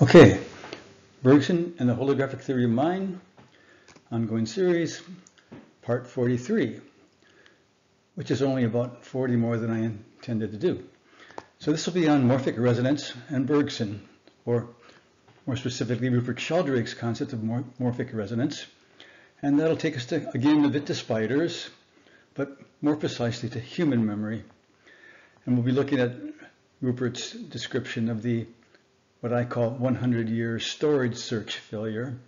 Okay, Bergson and the holographic theory of mind, ongoing series, part 43, which is only about 40 more than I intended to do. So this will be on morphic resonance and Bergson, or more specifically Rupert Sheldrake's concept of morphic resonance. And that'll take us to, again, a bit to spiders, but more precisely to human memory. And we'll be looking at Rupert's description of the what I call 100-year storage search failure.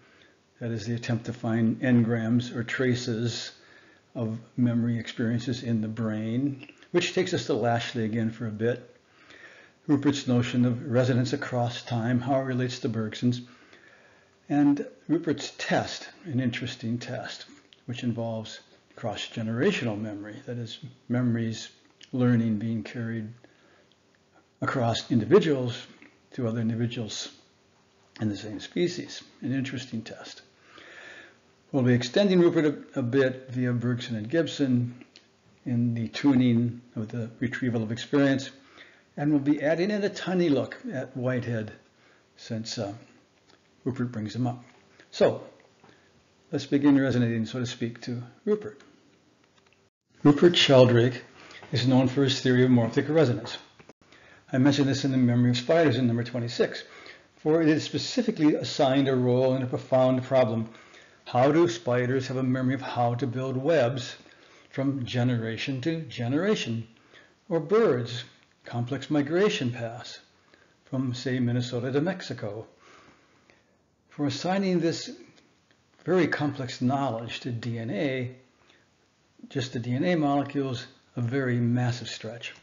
That is the attempt to find engrams or traces of memory experiences in the brain, which takes us to Lashley again for a bit. Rupert's notion of resonance across time, how it relates to Bergson's, and Rupert's test, an interesting test, which involves cross-generational memory, that is, memories, learning being carried across individuals to other individuals in the same species. An interesting test. We'll be extending Rupert a, a bit via Bergson and Gibson in the tuning of the retrieval of experience, and we'll be adding in a tiny look at Whitehead since uh, Rupert brings him up. So let's begin resonating, so to speak, to Rupert. Rupert Sheldrake is known for his theory of morphic resonance. I mentioned this in the Memory of Spiders in number 26, for it is specifically assigned a role in a profound problem. How do spiders have a memory of how to build webs from generation to generation? Or birds, complex migration paths from, say, Minnesota to Mexico? For assigning this very complex knowledge to DNA, just the DNA molecules, a very massive stretch.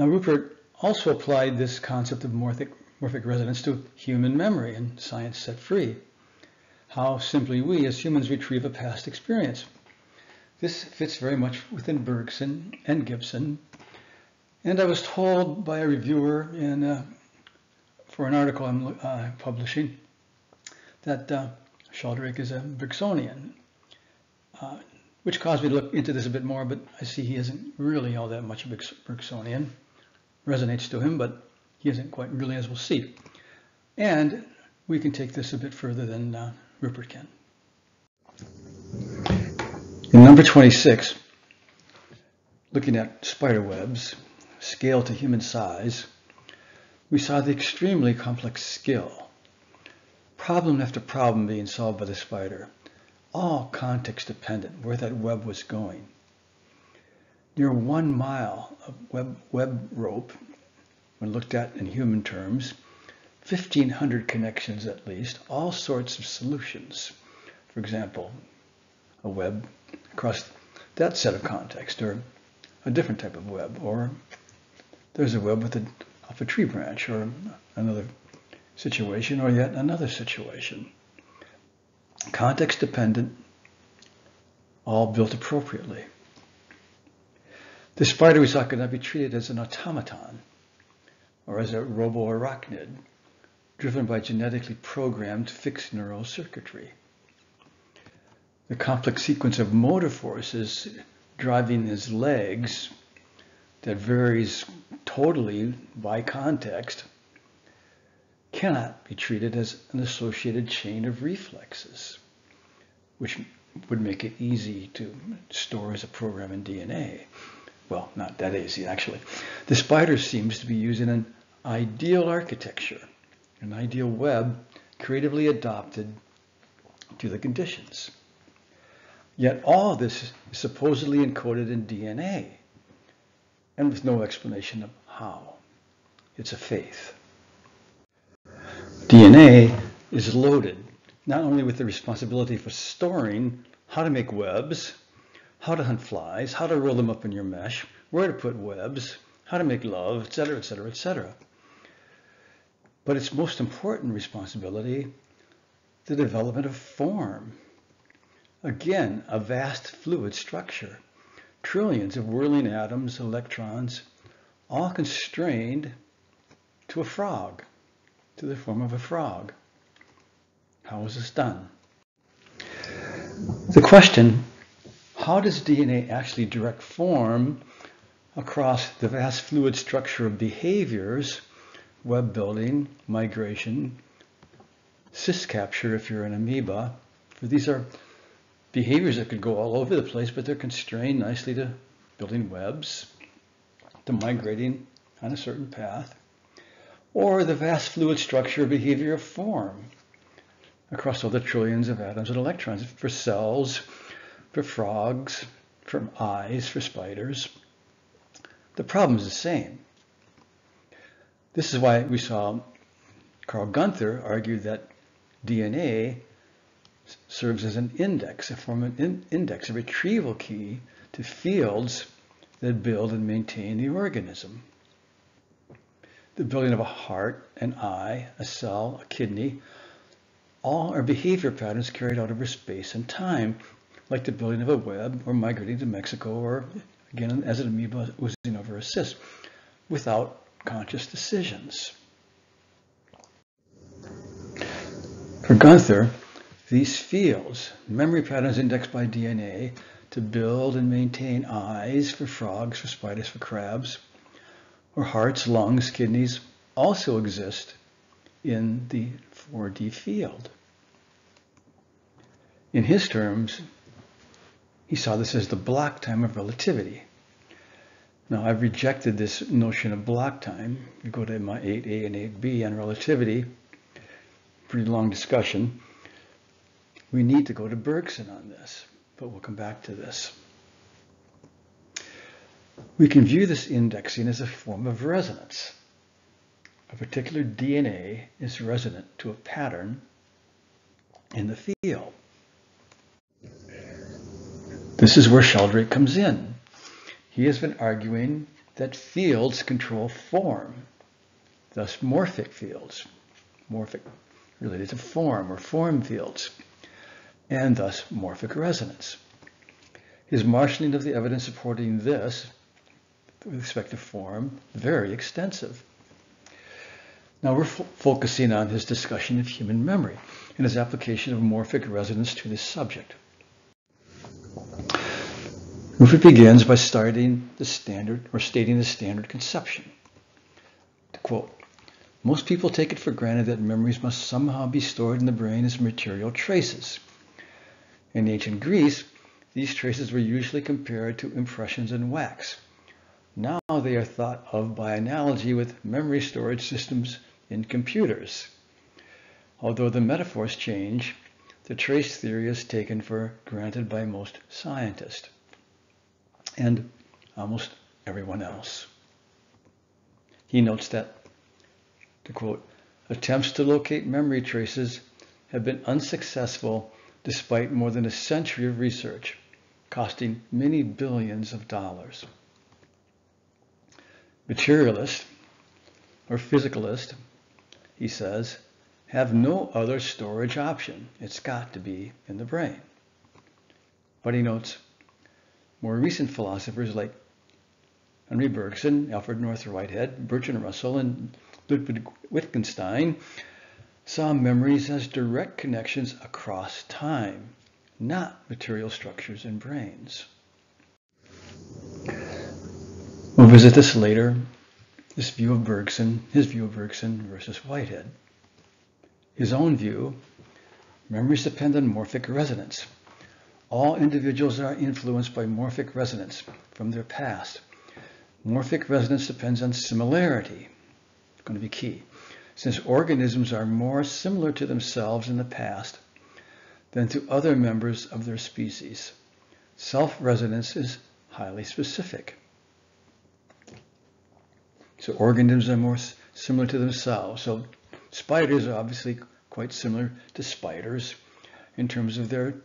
Now, Rupert also applied this concept of morphic, morphic resonance to human memory and Science Set Free. How simply we as humans retrieve a past experience. This fits very much within Bergson and Gibson. And I was told by a reviewer in, uh, for an article I'm uh, publishing that uh, Sheldrake is a Bergsonian, uh, which caused me to look into this a bit more, but I see he isn't really all that much of a Bergsonian resonates to him, but he isn't quite really, as we'll see. And we can take this a bit further than uh, Rupert can. In number 26, looking at spider webs, scale to human size, we saw the extremely complex skill, problem after problem being solved by the spider, all context dependent, where that web was going near one mile of web, web rope, when looked at in human terms, 1,500 connections at least, all sorts of solutions. For example, a web across that set of context, or a different type of web, or there's a web with a, off a tree branch, or another situation, or yet another situation. Context dependent, all built appropriately. The spider we saw could not be treated as an automaton or as a robo-arachnid driven by genetically programmed fixed neural circuitry. The complex sequence of motor forces driving his legs that varies totally by context cannot be treated as an associated chain of reflexes, which would make it easy to store as a program in DNA well, not that easy actually. The spider seems to be using an ideal architecture, an ideal web creatively adopted to the conditions. Yet all this is supposedly encoded in DNA and with no explanation of how. It's a faith. DNA is loaded not only with the responsibility for storing how to make webs, how to hunt flies, how to roll them up in your mesh, where to put webs, how to make love, etc., etc., etc. But its most important responsibility, the development of form. Again, a vast fluid structure, trillions of whirling atoms, electrons, all constrained to a frog, to the form of a frog. How is this done? The question how does DNA actually direct form across the vast fluid structure of behaviors web building, migration, cyst capture if you're an amoeba. For these are behaviors that could go all over the place, but they're constrained nicely to building webs, to migrating on a certain path, or the vast fluid structure of behavior of form across all the trillions of atoms and electrons for cells, for frogs, for eyes, for spiders. The problem is the same. This is why we saw Carl Gunther argue that DNA serves as an index, a form of in index, a retrieval key to fields that build and maintain the organism. The building of a heart, an eye, a cell, a kidney, all are behavior patterns carried out over space and time, like the building of a web or migrating to Mexico or, again, as an amoeba oozing over a cyst, without conscious decisions. For Gunther, these fields, memory patterns indexed by DNA to build and maintain eyes for frogs, for spiders, for crabs, or hearts, lungs, kidneys, also exist in the 4D field. In his terms, he saw this as the block time of relativity. Now, I've rejected this notion of block time. You go to my 8a and 8b on relativity, pretty long discussion. We need to go to Bergson on this, but we'll come back to this. We can view this indexing as a form of resonance. A particular DNA is resonant to a pattern in the field. This is where Sheldrake comes in. He has been arguing that fields control form, thus morphic fields, morphic related to form or form fields and thus morphic resonance. His marshalling of the evidence supporting this, with respect to form, very extensive. Now we're focusing on his discussion of human memory and his application of morphic resonance to this subject. Rupert begins by starting the standard or stating the standard conception. To quote, most people take it for granted that memories must somehow be stored in the brain as material traces. In ancient Greece, these traces were usually compared to impressions in wax. Now they are thought of by analogy with memory storage systems in computers. Although the metaphors change, the trace theory is taken for granted by most scientists and almost everyone else. He notes that, to quote, attempts to locate memory traces have been unsuccessful despite more than a century of research, costing many billions of dollars. Materialist or physicalist, he says, have no other storage option. It's got to be in the brain. But he notes, more recent philosophers like Henry Bergson, Alfred North Whitehead, Bertrand Russell, and Ludwig Wittgenstein saw memories as direct connections across time, not material structures in brains. We'll visit this later, this view of Bergson, his view of Bergson versus Whitehead. His own view, memories depend on morphic resonance. All individuals are influenced by morphic resonance from their past. Morphic resonance depends on similarity. It's going to be key since organisms are more similar to themselves in the past than to other members of their species. Self-resonance is highly specific. So organisms are more similar to themselves. So spiders are obviously quite similar to spiders in terms of their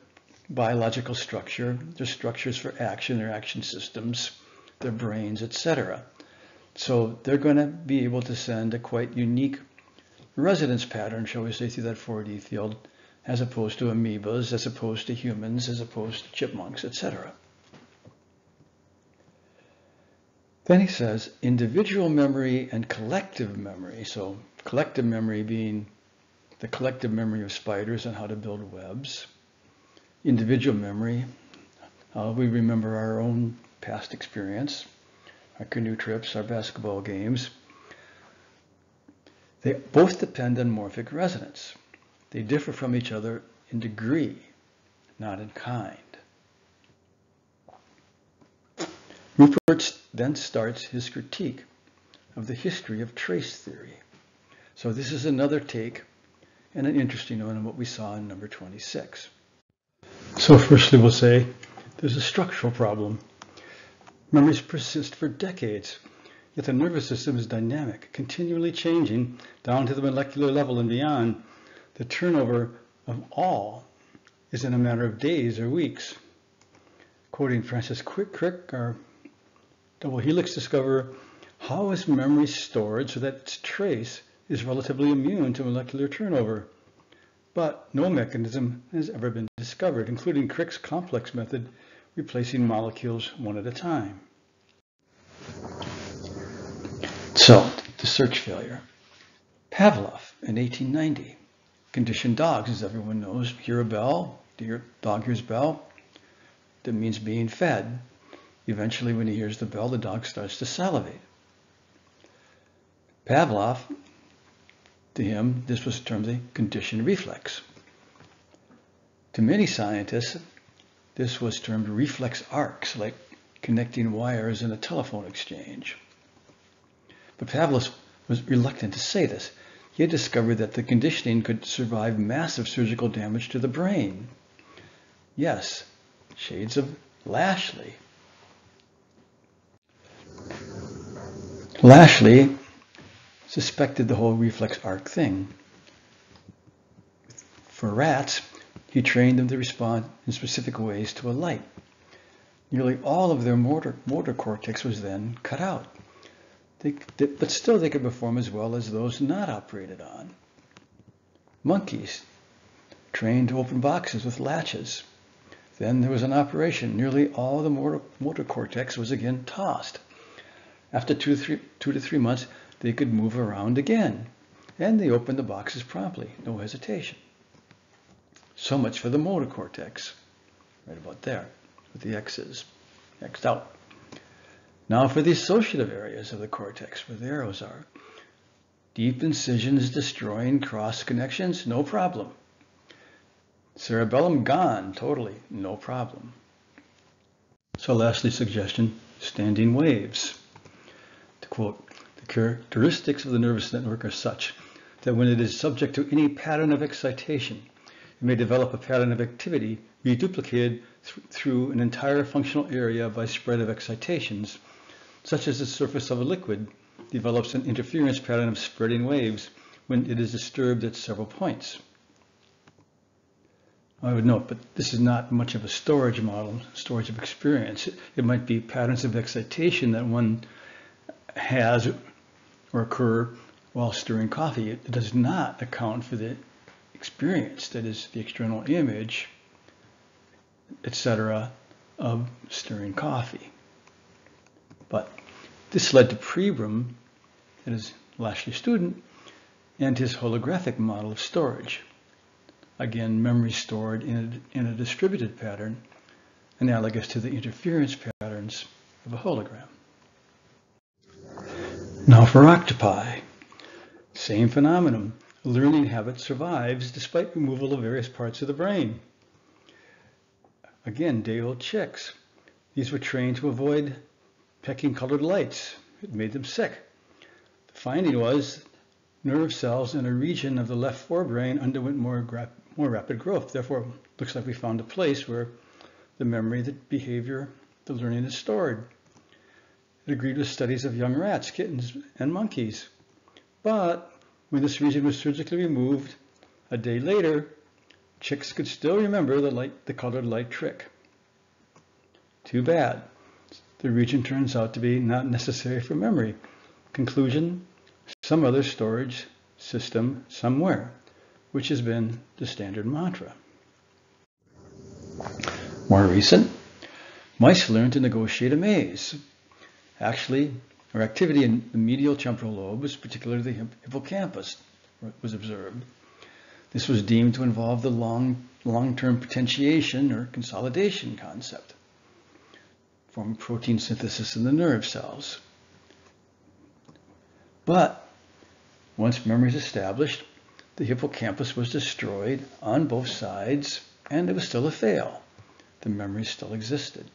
biological structure, their structures for action, their action systems, their brains, etc. So they're going to be able to send a quite unique resonance pattern, shall we say, through that 4D field, as opposed to amoebas, as opposed to humans, as opposed to chipmunks, etc. Then he says individual memory and collective memory. So collective memory being the collective memory of spiders and how to build webs. Individual memory, uh, we remember our own past experience, our canoe trips, our basketball games, They both depend on morphic resonance. They differ from each other in degree, not in kind. Rupert then starts his critique of the history of trace theory. So this is another take and an interesting one on what we saw in number 26. So firstly we'll say there's a structural problem. Memories persist for decades, yet the nervous system is dynamic, continually changing down to the molecular level and beyond. The turnover of all is in a matter of days or weeks. Quoting Francis Crick, our double helix discoverer, how is memory stored so that its trace is relatively immune to molecular turnover? But no mechanism has ever been discovered, including Crick's complex method, replacing molecules one at a time. So, the search failure. Pavlov in 1890 conditioned dogs, as everyone knows, hear a bell, the dog hears bell, that means being fed. Eventually, when he hears the bell, the dog starts to salivate. Pavlov, to him, this was termed the conditioned reflex. To many scientists, this was termed reflex arcs, like connecting wires in a telephone exchange. But Pavlov was reluctant to say this. He had discovered that the conditioning could survive massive surgical damage to the brain. Yes, shades of Lashley. Lashley suspected the whole reflex arc thing. For rats, he trained them to respond in specific ways to a light. Nearly all of their motor, motor cortex was then cut out. They, they, but still they could perform as well as those not operated on. Monkeys trained to open boxes with latches. Then there was an operation. Nearly all the motor, motor cortex was again tossed. After two, three, two to three months, they could move around again. And they opened the boxes promptly, no hesitation. So much for the motor cortex, right about there, with the X's, X'd out. Now for the associative areas of the cortex, where the arrows are. Deep incisions destroying cross connections, no problem. Cerebellum gone, totally, no problem. So lastly, suggestion, standing waves. To quote characteristics of the nervous network are such that when it is subject to any pattern of excitation, it may develop a pattern of activity reduplicated th through an entire functional area by spread of excitations, such as the surface of a liquid develops an interference pattern of spreading waves when it is disturbed at several points. I would note, but this is not much of a storage model, storage of experience. It, it might be patterns of excitation that one has or occur while stirring coffee. It does not account for the experience, that is the external image, etc., of stirring coffee. But this led to Pribram, that is Lashley's student, and his holographic model of storage. Again, memory stored in a, in a distributed pattern, analogous to the interference patterns of a hologram. Now for octopi. Same phenomenon. Learning habit survives despite removal of various parts of the brain. Again, day-old chicks. These were trained to avoid pecking colored lights. It made them sick. The finding was nerve cells in a region of the left forebrain underwent more, more rapid growth. Therefore, looks like we found a place where the memory, the behavior, the learning is stored. It agreed with studies of young rats, kittens, and monkeys. But when this region was surgically removed, a day later, chicks could still remember the, light, the colored light trick. Too bad. The region turns out to be not necessary for memory. Conclusion, some other storage system somewhere, which has been the standard mantra. More recent, mice learn to negotiate a maze. Actually, our activity in the medial temporal lobes, particularly the hippocampus, was observed. This was deemed to involve the long, long-term potentiation or consolidation concept, from protein synthesis in the nerve cells. But Once memory is established, the hippocampus was destroyed on both sides and it was still a fail. The memory still existed.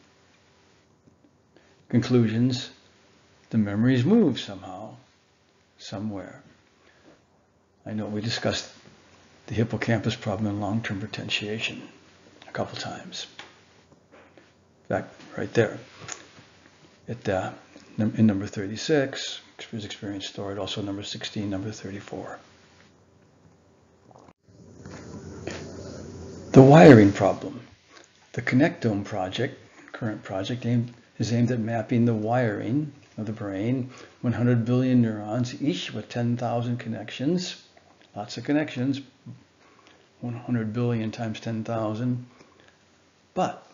Conclusions, the memories move somehow, somewhere. I know we discussed the hippocampus problem in long-term potentiation a couple times. In fact, right there, at, uh, in number 36, experience experience stored, also number 16, number 34. The wiring problem. The Connectome project, current project, aimed, is aimed at mapping the wiring of the brain, 100 billion neurons, each with 10,000 connections, lots of connections, 100 billion times 10,000. But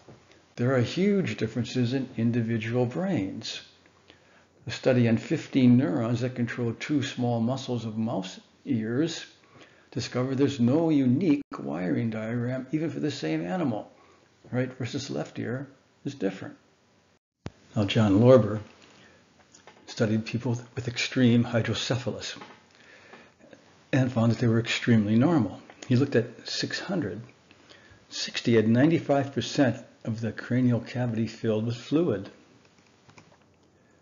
there are huge differences in individual brains. A study on 15 neurons that control two small muscles of mouse ears discovered there's no unique wiring diagram even for the same animal. Right versus left ear is different. Now John Lorber studied people with extreme hydrocephalus and found that they were extremely normal. He looked at 600. 60 had 95% of the cranial cavity filled with fluid.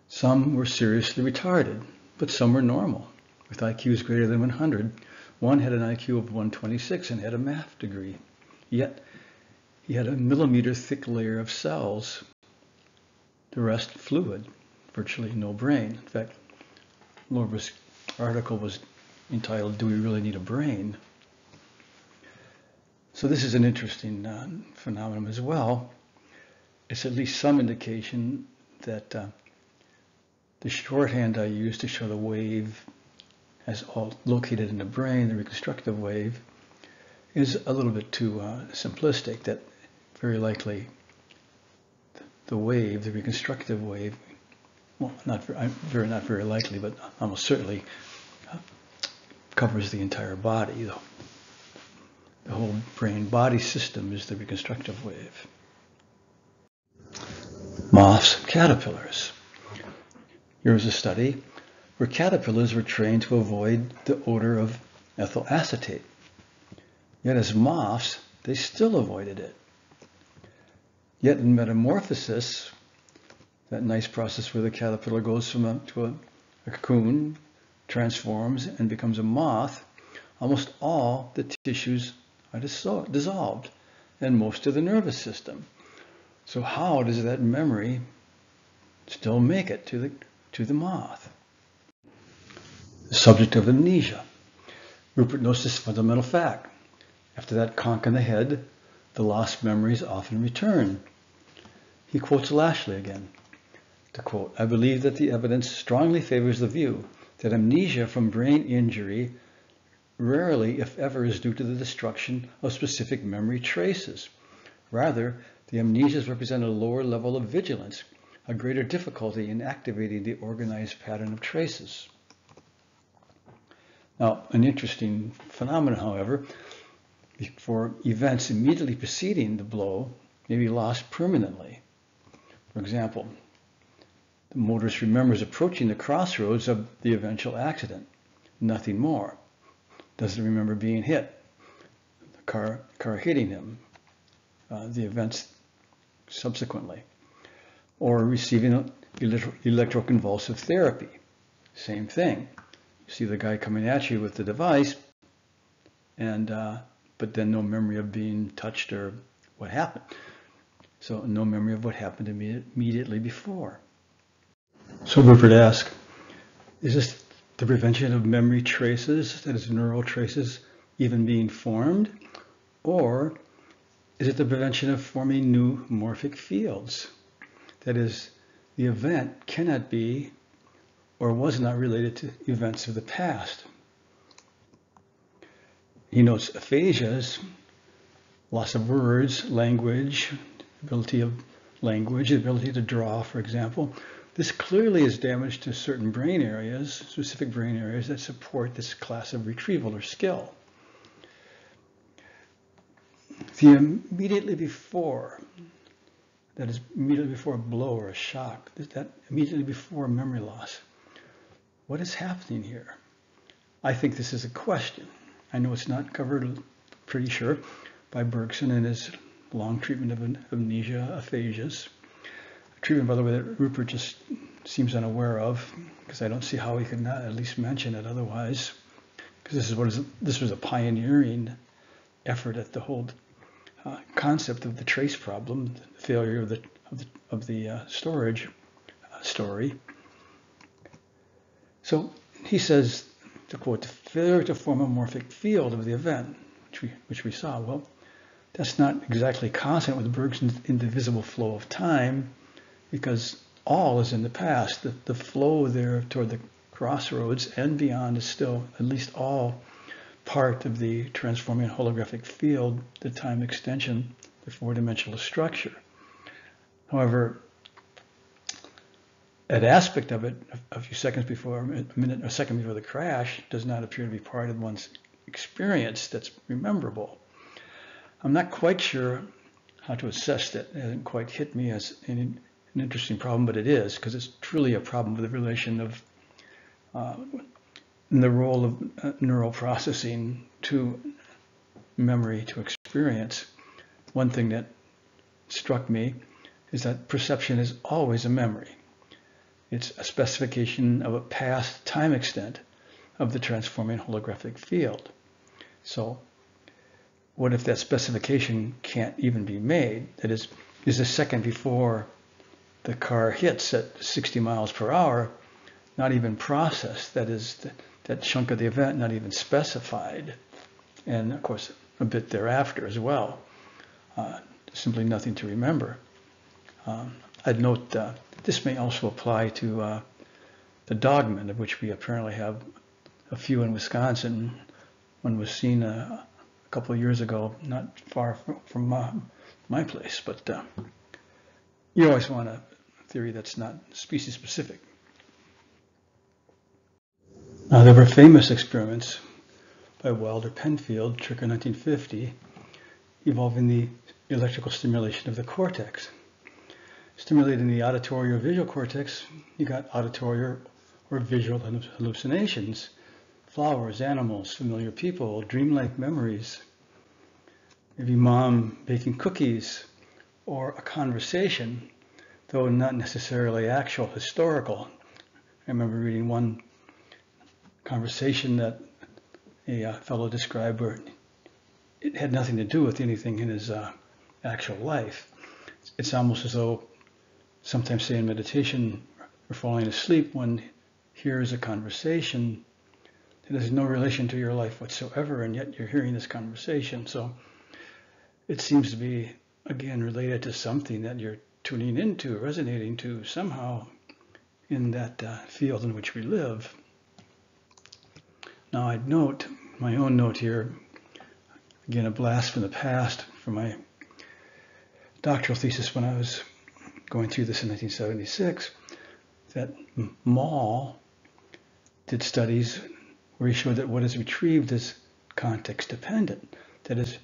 Some were seriously retarded, but some were normal, with IQs greater than 100. One had an IQ of 126 and had a math degree. Yet, he had a millimeter thick layer of cells. The rest fluid, virtually no brain. In fact, Lorber's article was entitled, Do We Really Need a Brain? So this is an interesting uh, phenomenon as well. It's at least some indication that uh, the shorthand I use to show the wave as all located in the brain, the reconstructive wave, is a little bit too uh, simplistic that very likely the wave, the reconstructive wave, well, not very, very, not very likely, but almost certainly uh, covers the entire body. The, the whole brain-body system is the reconstructive wave. Moths, caterpillars. Here was a study where caterpillars were trained to avoid the odor of ethyl acetate. Yet as moths, they still avoided it. Yet in metamorphosis, that nice process where the caterpillar goes from a, to a, a cocoon, transforms, and becomes a moth, almost all the tissues are dissolved, and most of the nervous system. So how does that memory still make it to the, to the moth? The subject of amnesia. Rupert knows this fundamental fact. After that conk in the head, the lost memories often return. He quotes Lashley again. To quote, I believe that the evidence strongly favors the view that amnesia from brain injury rarely, if ever, is due to the destruction of specific memory traces. Rather, the amnesias represent a lower level of vigilance, a greater difficulty in activating the organized pattern of traces. Now, an interesting phenomenon, however, for events immediately preceding the blow may be lost permanently. For example, the motorist remembers approaching the crossroads of the eventual accident, nothing more. Doesn't remember being hit, the car, car hitting him, uh, the events subsequently, or receiving electroconvulsive therapy. Same thing. You see the guy coming at you with the device, and uh, but then no memory of being touched or what happened. So no memory of what happened immediately before. So Rupert asked, is this the prevention of memory traces, that is neural traces, even being formed? Or is it the prevention of forming new morphic fields? That is, the event cannot be or was not related to events of the past. He notes aphasias, loss of words, language, ability of language, the ability to draw, for example. This clearly is damage to certain brain areas, specific brain areas that support this class of retrieval or skill. The immediately before, that is immediately before a blow or a shock, that immediately before memory loss, what is happening here? I think this is a question. I know it's not covered, pretty sure, by Bergson in his long treatment of amnesia aphasias. A treatment, by the way, that Rupert just seems unaware of, because I don't see how he could not at least mention it otherwise. Because this is what is this was a pioneering effort at the whole uh, concept of the trace problem, the failure of the of the, of the uh, storage uh, story. So he says, to quote, the failure to form a morphic field of the event, which we, which we saw. Well, that's not exactly consonant with Bergson's indivisible flow of time, because all is in the past. The, the flow there toward the crossroads and beyond is still at least all part of the transforming holographic field, the time extension, the four-dimensional structure. However, an aspect of it, a few seconds before, a minute a second before the crash, does not appear to be part of one's experience that's rememberable. I'm not quite sure how to assess that. It hasn't quite hit me as an, an interesting problem, but it is, because it's truly a problem with the relation of uh, the role of uh, neural processing to memory, to experience. One thing that struck me is that perception is always a memory. It's a specification of a past time extent of the transforming holographic field. So what if that specification can't even be made? That is, is a second before the car hits at 60 miles per hour not even processed. That is, the, that chunk of the event not even specified. And of course, a bit thereafter as well. Uh, simply nothing to remember. Um, I'd note uh, this may also apply to uh, the dogmen, of which we apparently have a few in Wisconsin. One was seen a, a couple of years ago, not far from, uh, my place, but uh, you always want a theory that's not species specific. Now, there were famous experiments by Wilder Penfield, circa 1950, involving the electrical stimulation of the cortex stimulating the auditory or visual cortex, you got auditory or, visual hallucinations, flowers, animals, familiar people, dreamlike memories, maybe mom baking cookies, or a conversation, though not necessarily actual historical. I remember reading one conversation that a uh, fellow described where it had nothing to do with anything in his uh, actual life. It's almost as though sometimes say in meditation or falling asleep one hears a conversation that has no relation to your life whatsoever, and yet you're hearing this conversation. So it seems to be, again, related to something that you're tuning into, resonating to somehow in that uh, field in which we live. Now I'd note, my own note here, again, a blast from the past for my doctoral thesis when I was going through this in 1976, that Mahl did studies where he showed that what is retrieved is context dependent. That is,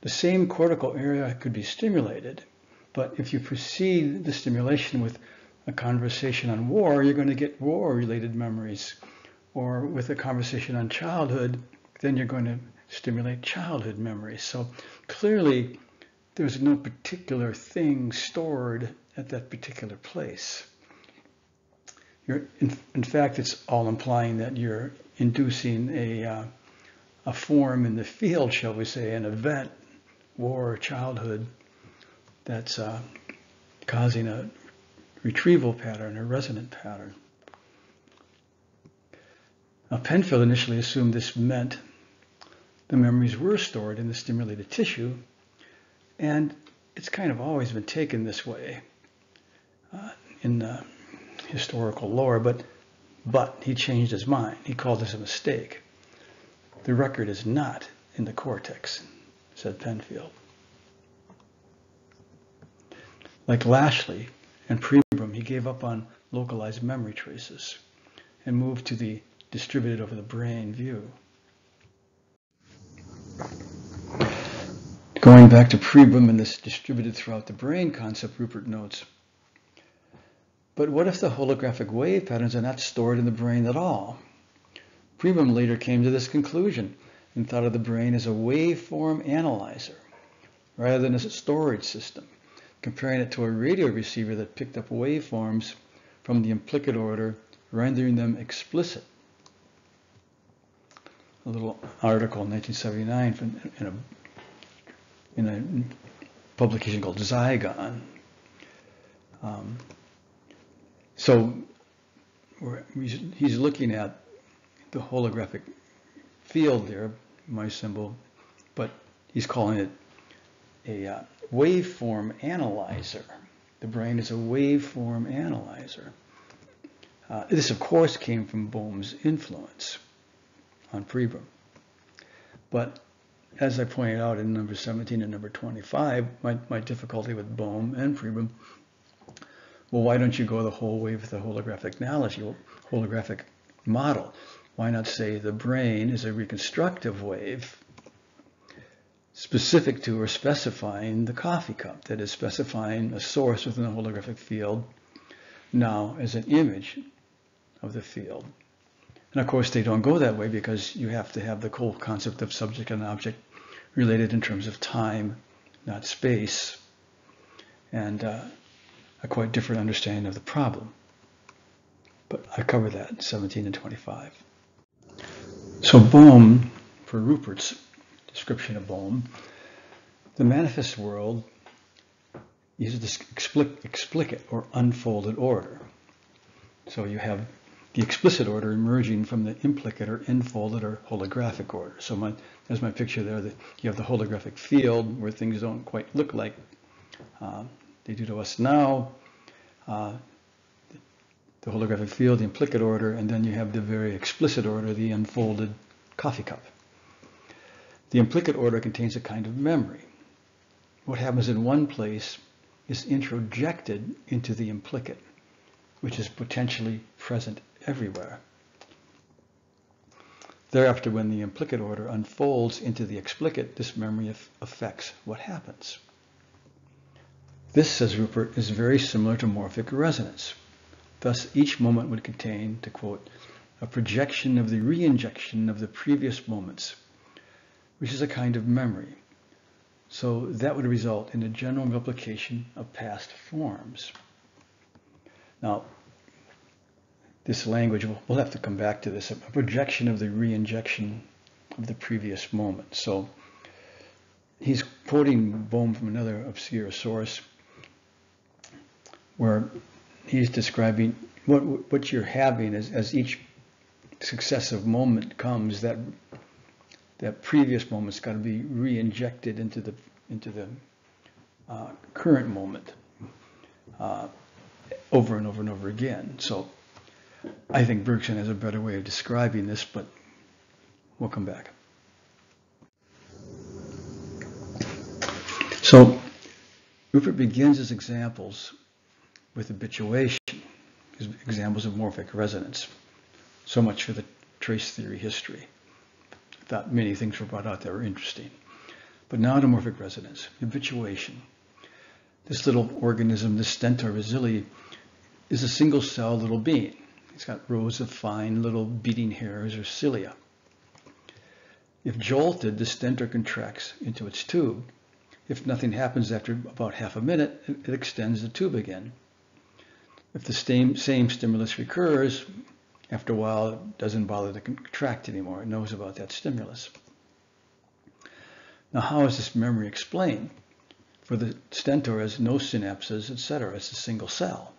the same cortical area could be stimulated, but if you precede the stimulation with a conversation on war, you're going to get war-related memories. Or with a conversation on childhood, then you're going to stimulate childhood memories. So clearly, there's no particular thing stored at that particular place. You're, in, in fact, it's all implying that you're inducing a, uh, a form in the field, shall we say, an event, war, childhood, that's uh, causing a retrieval pattern, a resonant pattern. Now, Penfield initially assumed this meant the memories were stored in the stimulated tissue, and it's kind of always been taken this way uh, in the historical lore, but but he changed his mind. He called this a mistake. The record is not in the cortex, said Penfield. Like Lashley and Pribram, he gave up on localized memory traces and moved to the distributed over the brain view. Going back to Pribram and this distributed throughout the brain concept, Rupert notes, but what if the holographic wave patterns are not stored in the brain at all? Pribram later came to this conclusion and thought of the brain as a waveform analyzer rather than as a storage system, comparing it to a radio receiver that picked up waveforms from the implicate order, rendering them explicit. A little article in 1979 from, in, a, in a publication called Zygon. Um, so he's looking at the holographic field there, my symbol, but he's calling it a uh, waveform analyzer. The brain is a waveform analyzer. Uh, this, of course, came from Bohm's influence on Pribram. But as I pointed out in number 17 and number 25, my, my difficulty with Bohm and Pribram, well, why don't you go the whole way with the holographic analogy, holographic model? Why not say the brain is a reconstructive wave specific to or specifying the coffee cup, that is specifying a source within the holographic field now as an image of the field. And of course they don't go that way because you have to have the whole concept of subject and object related in terms of time, not space, and uh, a quite different understanding of the problem. But I cover that in 17 and 25. So Bohm, for Rupert's description of Bohm, the manifest world uses this explicit or unfolded order. So you have the explicit order emerging from the implicate or enfolded or holographic order. So my, there's my picture there. That you have the holographic field where things don't quite look like uh, they do to us now. Uh, the holographic field, the implicate order, and then you have the very explicit order, the unfolded coffee cup. The implicate order contains a kind of memory. What happens in one place is introjected into the implicate, which is potentially present everywhere. Thereafter, when the implicate order unfolds into the explicit, this memory affects what happens. This, says Rupert, is very similar to morphic resonance. Thus, each moment would contain, to quote, a projection of the re-injection of the previous moments, which is a kind of memory. So that would result in a general replication of past forms. Now, this language, we'll have to come back to this, a projection of the re-injection of the previous moment. So he's quoting Bohm from another obscure source where he's describing what what you're having as, as each successive moment comes that that previous moment's got to be re-injected into the into the uh, current moment uh, over and over and over again. So I think Bergson has a better way of describing this, but we'll come back. So Rupert begins his examples with habituation, examples of morphic resonance. So much for the trace theory history. I thought many things were brought out that were interesting. But now to morphic resonance, habituation. This little organism, this stentor roeselii, is a single-celled little being. It's got rows of fine little beating hairs or cilia. If jolted, the stentor contracts into its tube. If nothing happens after about half a minute, it extends the tube again. If the same, same stimulus recurs, after a while it doesn't bother to contract anymore. It knows about that stimulus. Now how is this memory explained? For the stentor has no synapses, etc. It's a single cell.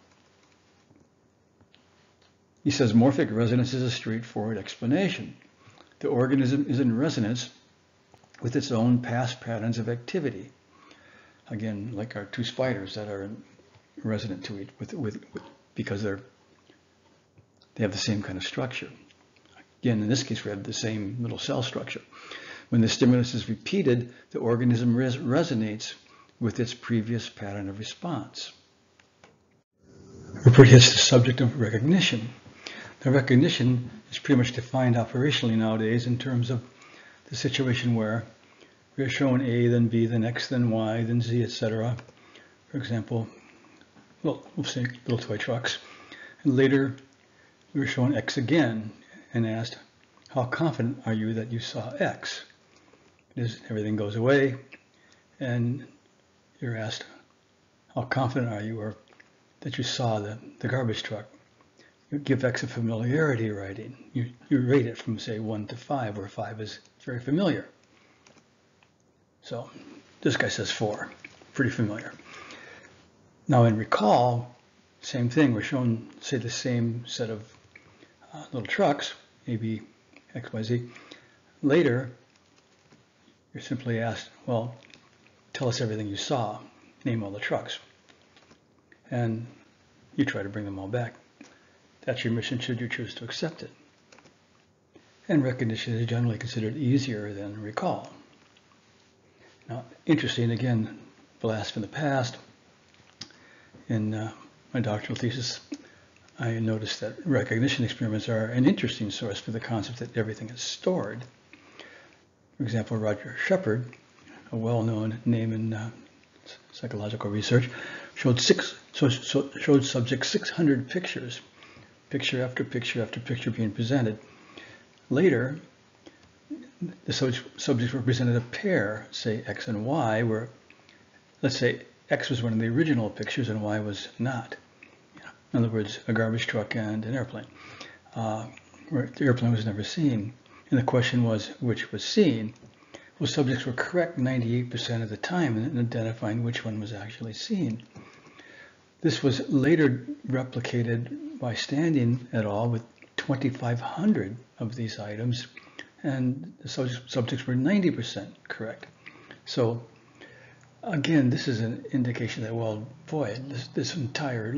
He says morphic resonance is a straightforward explanation. The organism is in resonance with its own past patterns of activity. Again, like our two spiders that are resonant to each with, with, with because they're they have the same kind of structure. Again, in this case, we have the same little cell structure. When the stimulus is repeated, the organism res resonates with its previous pattern of response. Rupert hits the subject of recognition. The recognition is pretty much defined operationally nowadays in terms of the situation where we are shown A, then B, then X, then Y, then Z, etc. For example, well, we'll say little toy trucks. And later, we were shown X again and asked, how confident are you that you saw X? Is everything goes away, and you're asked, how confident are you or that you saw the, the garbage truck? You give X a familiarity rating. You, you rate it from, say, 1 to 5, where 5 is very familiar. So this guy says 4, pretty familiar. Now in recall, same thing. We're shown, say, the same set of uh, little trucks, AB, XYZ. Later, you're simply asked, well, tell us everything you saw. Name all the trucks. And you try to bring them all back. That's your mission should you choose to accept it. And recognition is generally considered easier than recall. Now, interesting, again, blast from the past. In uh, my doctoral thesis, I noticed that recognition experiments are an interesting source for the concept that everything is stored. For example, Roger Shepard, a well-known name in uh, psychological research, showed six so, so showed subjects 600 pictures, picture after picture after picture being presented. Later, the subjects were presented a pair, say X and Y, where let's say X was one of the original pictures and Y was not. In other words, a garbage truck and an airplane. Uh, the airplane was never seen. And the question was which was seen. Well, subjects were correct 98% of the time in identifying which one was actually seen. This was later replicated by Standing et al. with 2,500 of these items, and the subjects were 90% correct. So again, this is an indication that, well, boy, this, this entire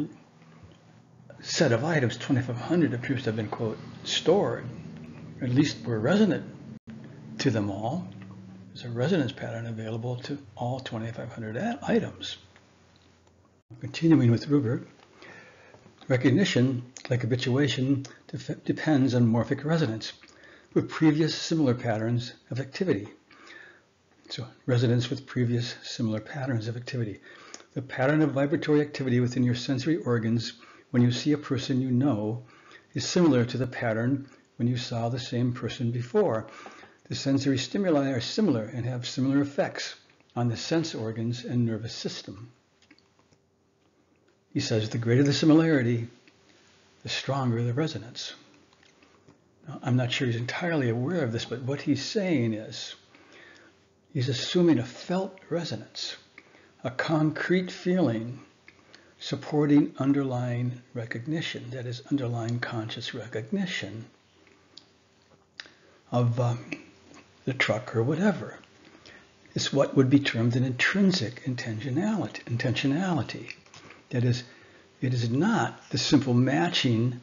set of items, 2,500, appears to have been, quote, stored, or at least were resonant to them all. There's a resonance pattern available to all 2,500 items. Continuing with Rupert, recognition, like habituation, depends on morphic resonance with previous similar patterns of activity. So resonance with previous similar patterns of activity. The pattern of vibratory activity within your sensory organs when you see a person you know is similar to the pattern when you saw the same person before. The sensory stimuli are similar and have similar effects on the sense organs and nervous system. He says the greater the similarity, the stronger the resonance. Now, I'm not sure he's entirely aware of this, but what he's saying is he's assuming a felt resonance, a concrete feeling supporting underlying recognition, that is, underlying conscious recognition of um, the truck or whatever. It's what would be termed an intrinsic intentionality. intentionality. That is, it is not the simple matching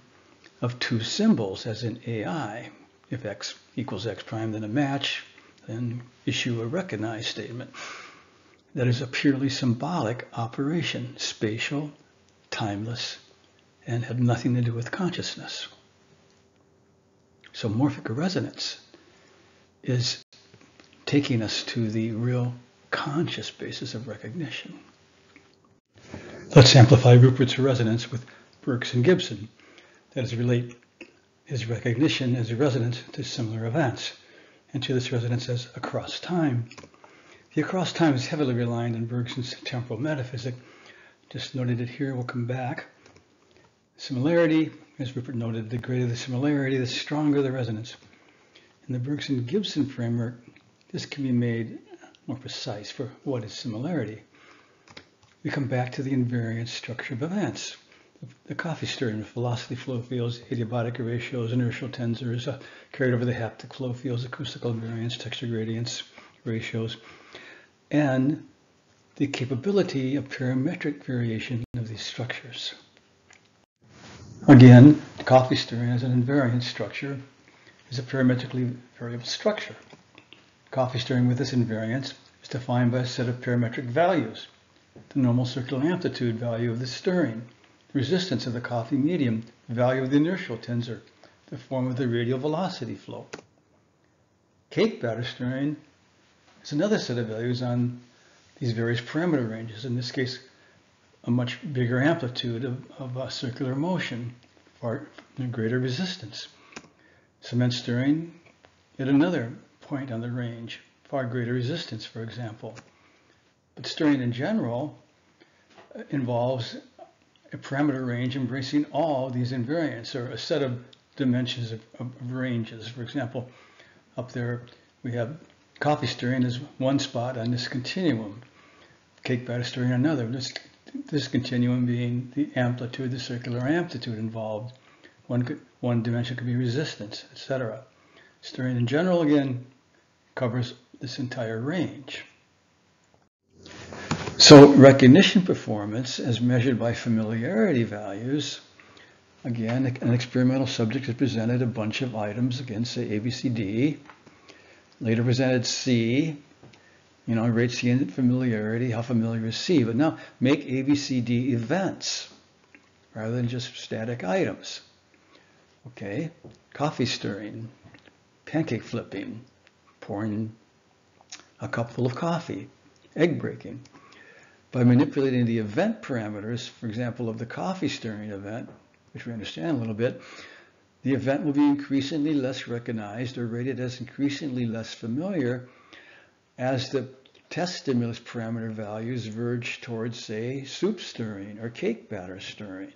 of two symbols as in AI. If x equals x prime, then a match, then issue a recognize statement. That is a purely symbolic operation, spatial, timeless, and had nothing to do with consciousness. So morphic resonance is taking us to the real conscious basis of recognition. Let's amplify Rupert's resonance with Bergson Gibson. That is, relate his recognition as a resonance to similar events, and to this resonance as across time. The across time is heavily reliant on Bergson's temporal metaphysic. Just noted it here, we'll come back. Similarity, as Rupert noted, the greater the similarity, the stronger the resonance. In the Bergson-Gibson framework, this can be made more precise for what is similarity. We come back to the invariant structure of events. The coffee stirring velocity flow fields, adiabatic ratios, inertial tensors, uh, carried over the haptic flow fields, acoustical invariance, texture gradients, ratios and the capability of parametric variation of these structures. Again, the coffee stirring as an invariant structure is a parametrically variable structure. Coffee stirring with this invariance is defined by a set of parametric values. The normal circular amplitude value of the stirring, resistance of the coffee medium, the value of the inertial tensor, the form of the radial velocity flow. Cake batter stirring is another set of values on these various parameter ranges. In this case, a much bigger amplitude of, of uh, circular motion, far greater resistance. Cement stirring at another point on the range, far greater resistance, for example. But stirring in general uh, involves a parameter range embracing all these invariants or a set of dimensions of, of ranges. For example, up there we have coffee stirring is one spot on this continuum, cake batter stirring another. This, this continuum being the amplitude, the circular amplitude involved. One, could, one dimension could be resistance, etc. Stirring in general, again, covers this entire range. So recognition performance, as measured by familiarity values, again, an experimental subject has presented a bunch of items, again, say A, B, C, D, later presented C, you know, rate C in familiarity, how familiar is C, but now make A, B, C, D events rather than just static items. Okay, coffee stirring, pancake flipping, pouring a cup full of coffee, egg breaking. By manipulating the event parameters, for example, of the coffee stirring event, which we understand a little bit, the event will be increasingly less recognized or rated as increasingly less familiar as the test stimulus parameter values verge towards, say, soup stirring or cake batter stirring.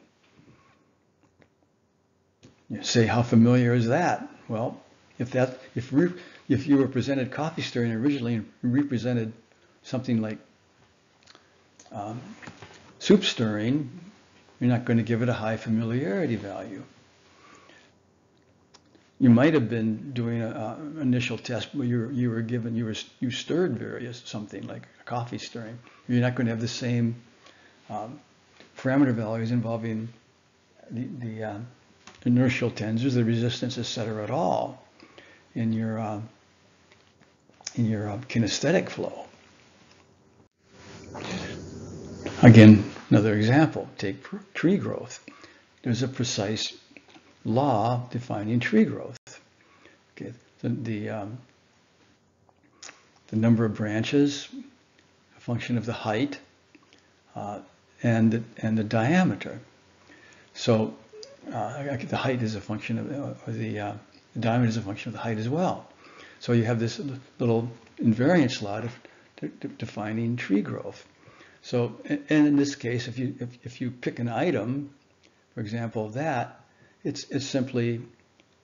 You say, how familiar is that? Well, if that, if if you were presented coffee stirring originally and represented something like um, soup stirring, you're not going to give it a high familiarity value. You might have been doing an initial test where you were, you were given, you were you stirred various something like a coffee stirring. You're not going to have the same um, parameter values involving the, the uh, inertial tensors, the resistance, etc. at all in your uh, in your uh, kinesthetic flow. Again, another example, take tree growth. There's a precise law defining tree growth. Okay, the, the, um, the number of branches, a function of the height, uh, and, the, and the diameter. So uh, the height is a function of, uh, the, uh, the diameter is a function of the height as well. So you have this little invariance law defining tree growth. So, and in this case, if you if, if you pick an item, for example, that it's it's simply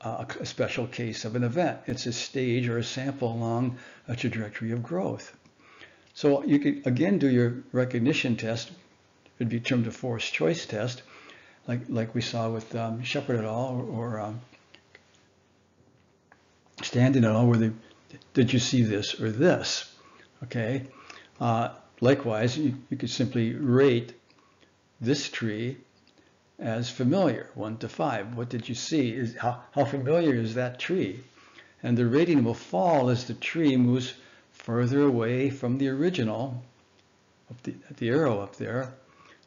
a, a special case of an event. It's a stage or a sample along a trajectory of growth. So you could again do your recognition test. It'd be termed a forced choice test, like like we saw with um, Shepard et al. or, or um, Standing et al. Where they did you see this or this? Okay. Uh, likewise, you, you could simply rate this tree as familiar, one to five. What did you see? Is how, how familiar is that tree? And the rating will fall as the tree moves further away from the original, the, the arrow up there,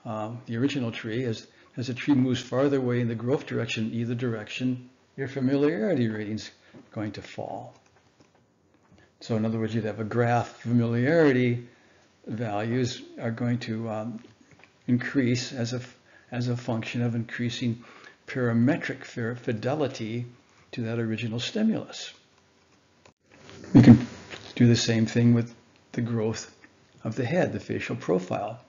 um, the original tree, as, as the tree moves farther away in the growth direction, either direction, your familiarity rating's going to fall. So in other words, you'd have a graph familiarity values are going to um, increase as a, as a function of increasing parametric fidelity to that original stimulus. We can do the same thing with the growth of the head, the facial profile.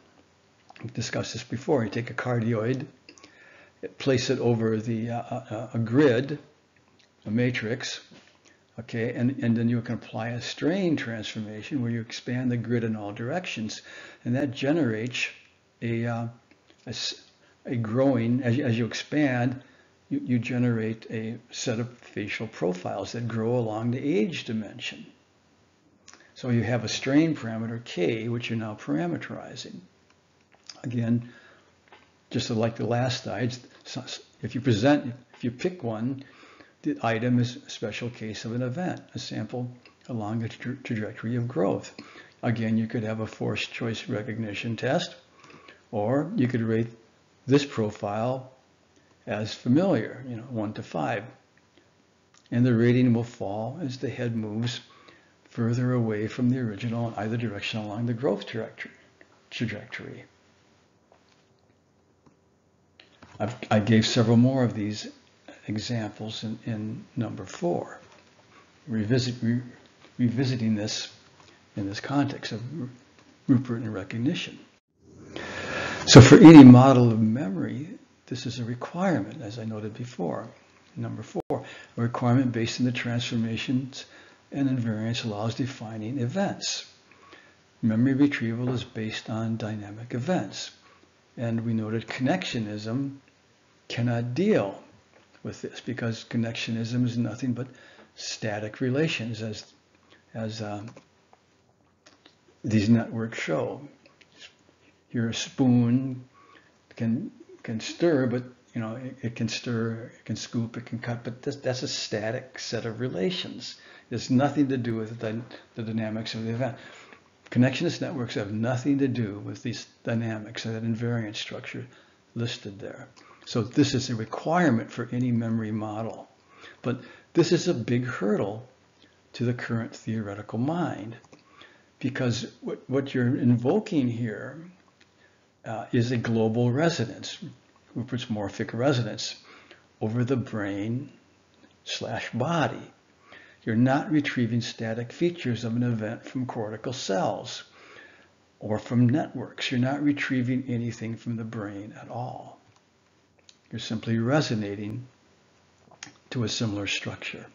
We've discussed this before. You take a cardioid, place it over the, uh, uh, uh a grid, a matrix, Okay, and, and then you can apply a strain transformation where you expand the grid in all directions, and that generates a, uh, a, a, growing, as you, as you expand, you, you generate a set of facial profiles that grow along the age dimension. So you have a strain parameter K, which you're now parameterizing. Again, just like the last slides, if you present, if you pick one, the item is a special case of an event, a sample along a tra trajectory of growth. Again, you could have a forced choice recognition test, or you could rate this profile as familiar, you know, one to five. And the rating will fall as the head moves further away from the original in either direction along the growth trajectory. I've, i gave several more of these examples in, in number four. revisit, re, revisiting this in this context of Rupert and recognition. So for any model of memory, this is a requirement, as I noted before. Number four, a requirement based on the transformations and invariance laws defining events. Memory retrieval is based on dynamic events. And we noted connectionism cannot deal with this because connectionism is nothing but static relations as, as uh, these networks show. Your spoon can, can stir, but you know, it, it, can stir, it can scoop, it can cut, but this, that's a static set of relations. It's nothing to do with the, the dynamics of the event. Connectionist networks have nothing to do with these dynamics of that invariant structure listed there. So this is a requirement for any memory model. But this is a big hurdle to the current theoretical mind because what, what you're invoking here uh, is a global resonance, Rupert's morphic resonance over the brain slash body. You're not retrieving static features of an event from cortical cells or from networks. You're not retrieving anything from the brain at all. You're simply resonating to a similar structure.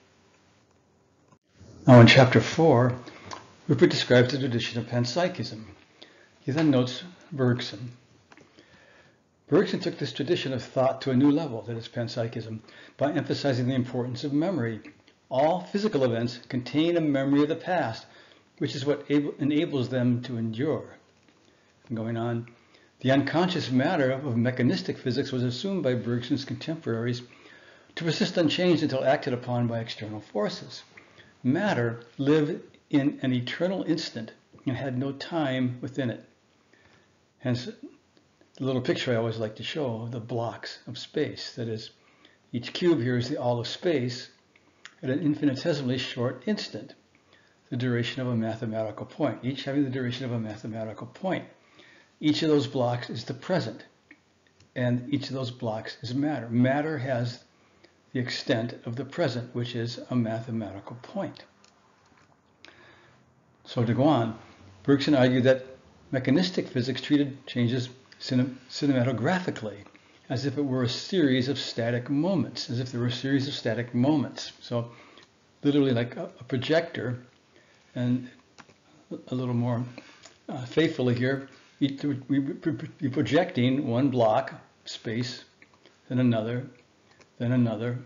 Now in chapter 4, Rupert describes the tradition of panpsychism. He then notes Bergson. Bergson took this tradition of thought to a new level, that is panpsychism, by emphasizing the importance of memory all physical events contain a memory of the past, which is what enables them to endure. going on, the unconscious matter of mechanistic physics was assumed by Bergson's contemporaries to persist unchanged until acted upon by external forces. Matter lived in an eternal instant and had no time within it. Hence, the little picture I always like to show of the blocks of space. That is, each cube here is the all of space, at an infinitesimally short instant, the duration of a mathematical point, each having the duration of a mathematical point. Each of those blocks is the present, and each of those blocks is matter. Matter has the extent of the present, which is a mathematical point. So to go on, Bergson argued that mechanistic physics treated changes cinem cinematographically, as if it were a series of static moments, as if there were a series of static moments. So literally like a, a projector, and a little more uh, faithfully here, be projecting one block space, then another, then another,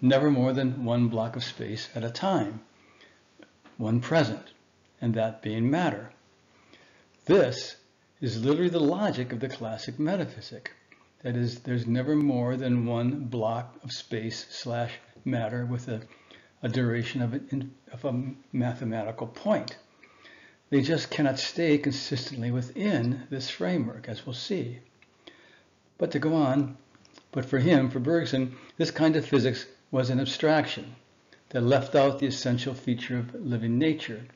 never more than one block of space at a time, one present, and that being matter. This is literally the logic of the classic metaphysic. That is, there's never more than one block of space slash matter with a, a duration of, an, of a mathematical point. They just cannot stay consistently within this framework, as we'll see. But to go on, but for him, for Bergson, this kind of physics was an abstraction that left out the essential feature of living nature.